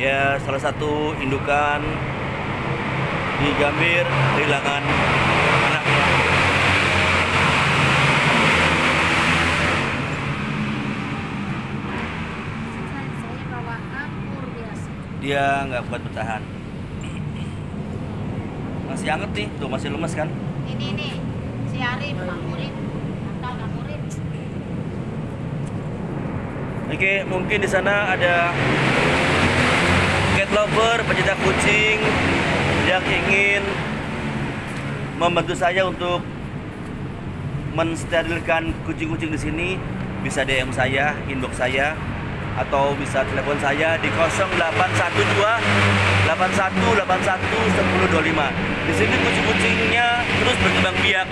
ya salah satu indukan di Gambir kehilangan anaknya. Dia nggak kuat bertahan. Masih anget nih, tuh masih lemes kan? Ini nih, si Arif, Pak Murid. Pak Murid. Oke, mungkin di sana ada cat lover, pecinta kucing yang ingin membantu saya untuk mensterilkan kucing-kucing di sini bisa DM saya, inbox saya atau bisa telepon saya di 0812 8181 1025. Di sini kucing-kucingnya terus berkembang biak.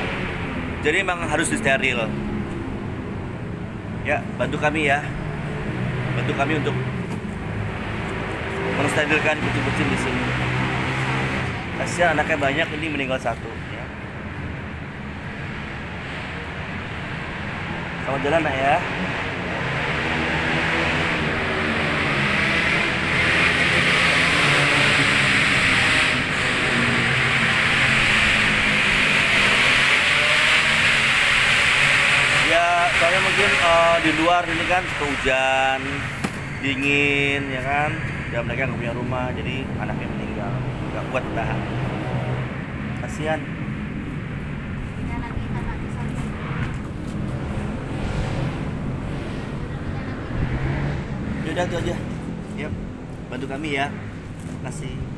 Jadi memang harus disteril. Ya, bantu kami ya bantu kami untuk menstabilkan kucing-kucing di sini. Kasihan anaknya banyak ini meninggal satu. Ya. Jalan nak ya. Ya, soalnya mungkin eh, di luar ini kan suka hujan, dingin, ya kan. Dan mereka nggak punya rumah, jadi anaknya meninggal, nggak kuat tahan. Kasihan. Sana. Ya itu aja. Yap. Bantu kami ya. Kasih.